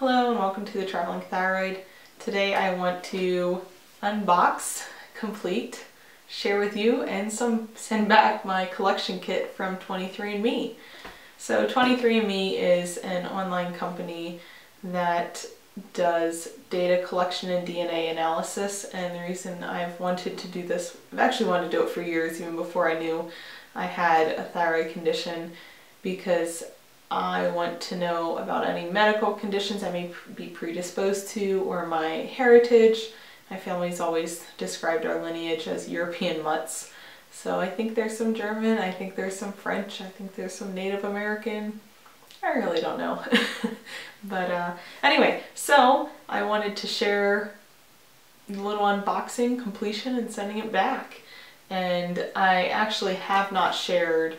Hello and welcome to the Traveling Thyroid. Today I want to unbox, complete, share with you, and some send back my collection kit from 23andMe. So 23andMe is an online company that does data collection and DNA analysis and the reason I've wanted to do this, I've actually wanted to do it for years even before I knew I had a thyroid condition because I want to know about any medical conditions I may be predisposed to or my heritage. My family's always described our lineage as European mutts. So I think there's some German, I think there's some French, I think there's some Native American. I really don't know. but uh, anyway, so I wanted to share a little unboxing, completion, and sending it back. And I actually have not shared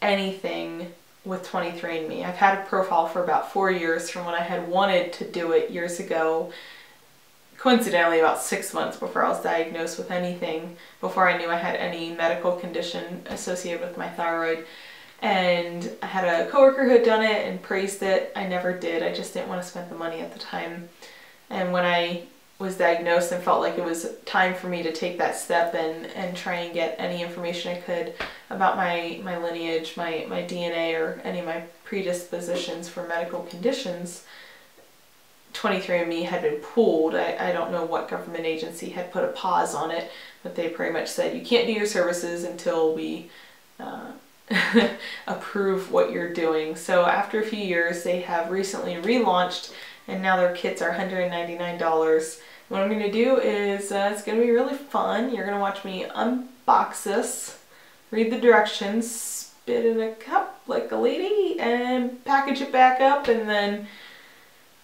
anything with 23andMe. I've had a profile for about four years from when I had wanted to do it years ago. Coincidentally, about six months before I was diagnosed with anything, before I knew I had any medical condition associated with my thyroid. And I had a coworker who had done it and praised it. I never did. I just didn't want to spend the money at the time. And when I was diagnosed and felt like it was time for me to take that step and, and try and get any information I could about my, my lineage, my, my DNA, or any of my predispositions for medical conditions, 23andMe had been pulled. I, I don't know what government agency had put a pause on it, but they pretty much said you can't do your services until we uh, approve what you're doing. So after a few years, they have recently relaunched and now their kits are $199 what I'm going to do is, uh, it's going to be really fun. You're going to watch me unbox this, read the directions, spit in a cup like a lady, and package it back up, and then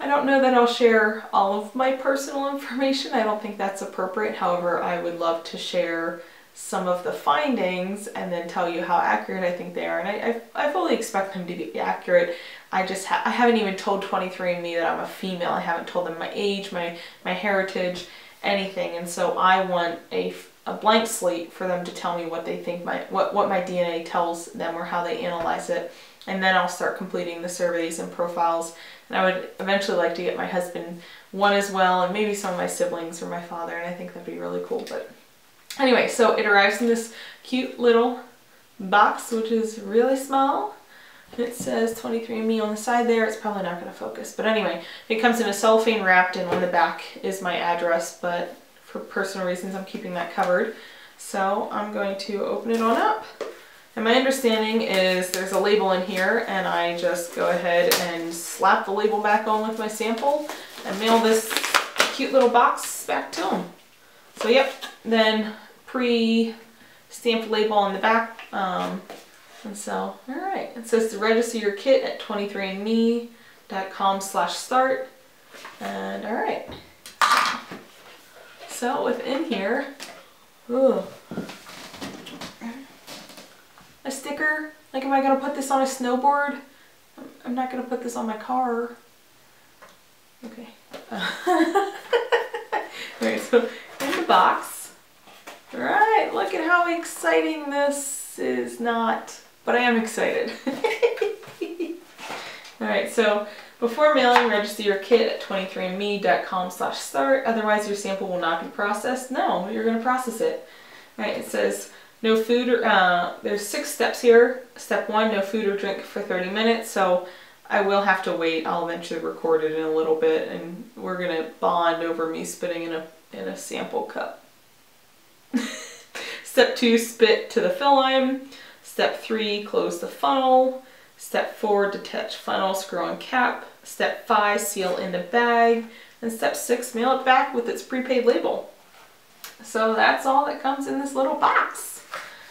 I don't know that I'll share all of my personal information. I don't think that's appropriate. However, I would love to share some of the findings and then tell you how accurate I think they are. And I, I, I fully expect them to be accurate. I just ha I haven't even told 23andMe that I'm a female. I haven't told them my age, my, my heritage, anything. And so I want a, a blank slate for them to tell me what they think my, what, what my DNA tells them or how they analyze it. And then I'll start completing the surveys and profiles. And I would eventually like to get my husband one as well and maybe some of my siblings or my father. And I think that'd be really cool. But Anyway, so it arrives in this cute little box, which is really small. It says 23andMe on the side there. It's probably not going to focus. But anyway, it comes in a cellophane wrapped and on the back is my address, but for personal reasons I'm keeping that covered. So I'm going to open it on up. And my understanding is there's a label in here and I just go ahead and slap the label back on with my sample and mail this cute little box back to them. So yep, then pre-stamped label on the back. Um, and so, all right, it says to register your kit at 23andme.com slash start. And all right. So within here, ooh, a sticker. Like, am I gonna put this on a snowboard? I'm not gonna put this on my car. Okay. Uh, all right, so in the box, Alright, look at how exciting this is not, but I am excited. Alright, so before mailing, register your kit at 23andme.com slash start, otherwise your sample will not be processed. No, you're going to process it. Alright, it says no food, or, uh, there's six steps here. Step one, no food or drink for 30 minutes, so I will have to wait. I'll eventually record it in a little bit, and we're going to bond over me spitting in a, in a sample cup. Step two, spit to the fill line. Step three, close the funnel. Step four, detach funnel, screw on cap. Step five, seal in the bag. And step six, mail it back with its prepaid label. So that's all that comes in this little box.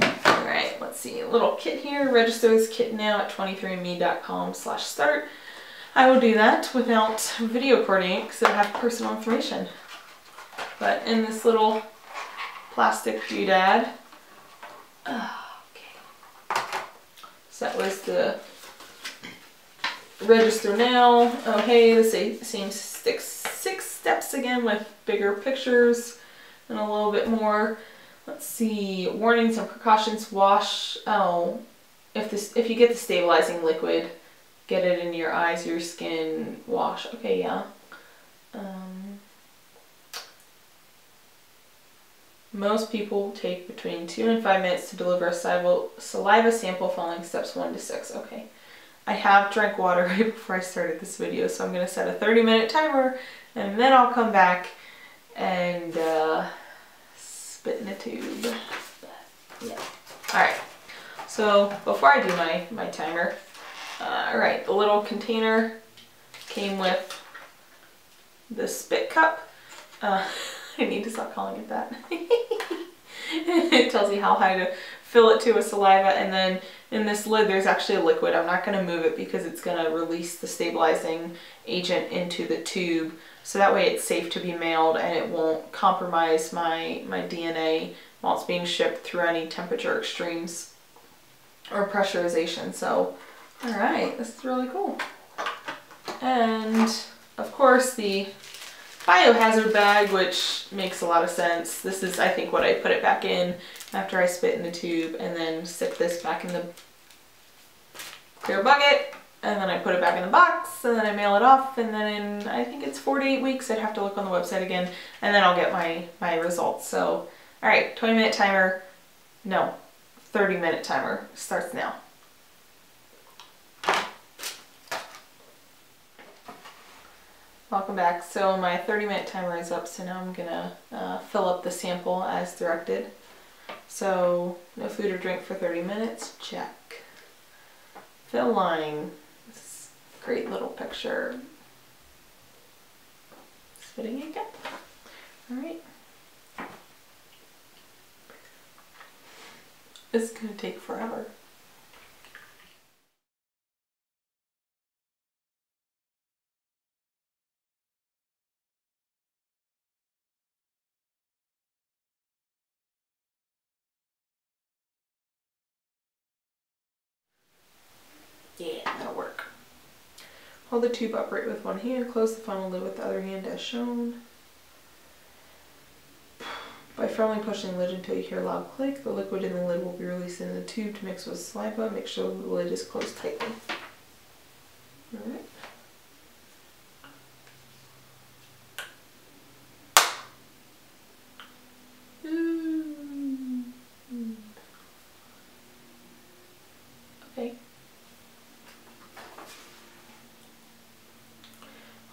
All right, let's see, a little kit here. Register this kit now at 23andme.com slash start. I will do that without video recording because I have personal information. But in this little plastic doodad. okay. So that was the register now. Oh hey, the same six, six steps again with bigger pictures and a little bit more. Let's see, warnings and precautions, wash, oh, if this if you get the stabilizing liquid, get it in your eyes, your skin, wash. Okay, yeah. Um, most people take between two and five minutes to deliver a saliva sample following steps one to six. Okay. I have drank water right before I started this video, so I'm going to set a 30 minute timer and then I'll come back and uh, spit in a tube. yeah. Alright, so before I do my, my timer, uh, alright, the little container came with the spit cup. Uh, I need to stop calling it that. it tells you how high to fill it to with saliva and then in this lid there's actually a liquid. I'm not going to move it because it's going to release the stabilizing agent into the tube so that way it's safe to be mailed and it won't compromise my, my DNA while it's being shipped through any temperature extremes or pressurization. So, all right, this is really cool. And of course the biohazard bag, which makes a lot of sense. This is, I think, what I put it back in after I spit in the tube and then stick this back in the clear bucket. And then I put it back in the box and then I mail it off. And then in I think it's 48 weeks I'd have to look on the website again. And then I'll get my my results. So all right 20 minute timer. No 30 minute timer starts now welcome back so my 30 minute timer is up so now I'm gonna uh, fill up the sample as directed so no food or drink for 30 minutes check fill line great little picture. Spitting again. All right. This is to take forever. Hold the tube upright with one hand, close the funnel lid with the other hand as shown. By firmly pushing the lid until you hear a loud click, the liquid in the lid will be released in the tube to mix with saliva. Make sure the lid is closed tightly. Alright.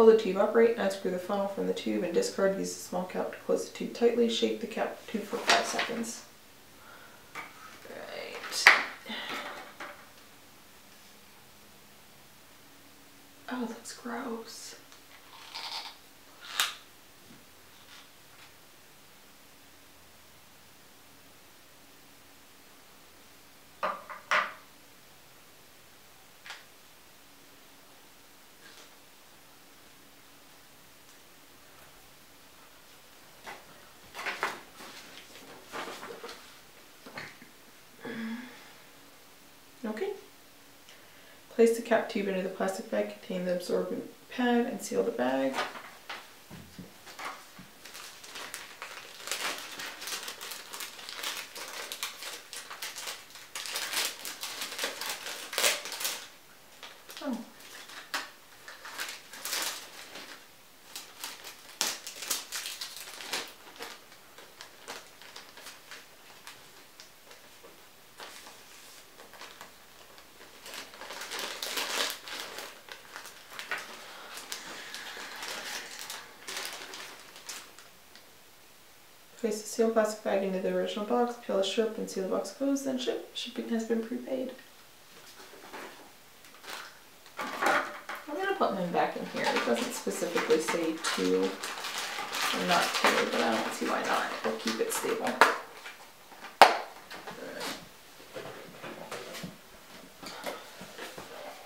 Hold the tube upright, unscrew the funnel from the tube and discard. Use the small cap to close the tube tightly. Shake the cap tube for 5 seconds. Right. Oh, that's gross. Okay. Place the cap tube into the plastic bag containing the absorbent pad and seal the bag. Place the sealed plastic bag into the original box, peel the strip and seal the box closed, then ship. Shipping has been prepaid. I'm going to put mine back in here. It doesn't specifically say to or not to, but I don't see why not. We'll keep it stable.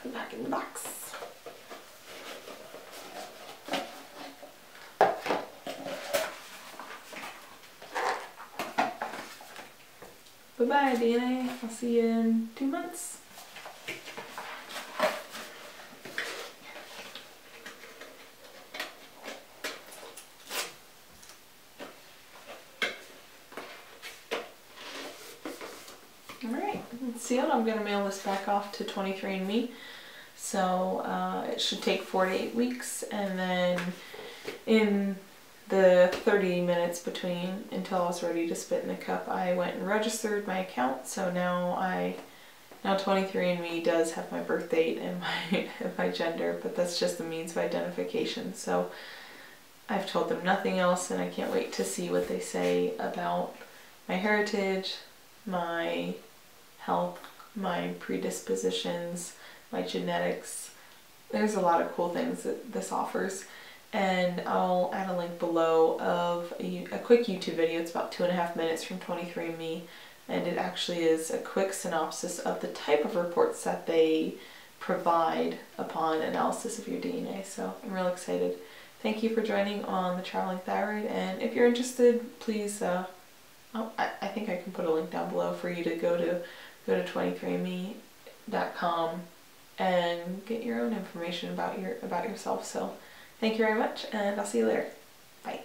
Put back in the box. Bye-bye, DNA. I'll see you in two months. Alright, sealed. I'm going to mail this back off to 23andMe. So uh, it should take four to eight weeks, and then in the 30 minutes between until I was ready to spit in the cup, I went and registered my account. So now I now 23andMe does have my birth date and my my gender, but that's just the means of identification. So I've told them nothing else, and I can't wait to see what they say about my heritage, my health, my predispositions, my genetics. There's a lot of cool things that this offers and I'll add a link below of a, a, quick YouTube video. It's about two and a half minutes from 23andMe and it actually is a quick synopsis of the type of reports that they provide upon analysis of your DNA. So I'm real excited. Thank you for joining on the Traveling Thyroid and if you're interested please uh, oh, I, I think I can put a link down below for you to go to go to 23andme.com and get your own information about your about yourself. So Thank you very much and I'll see you later. Bye.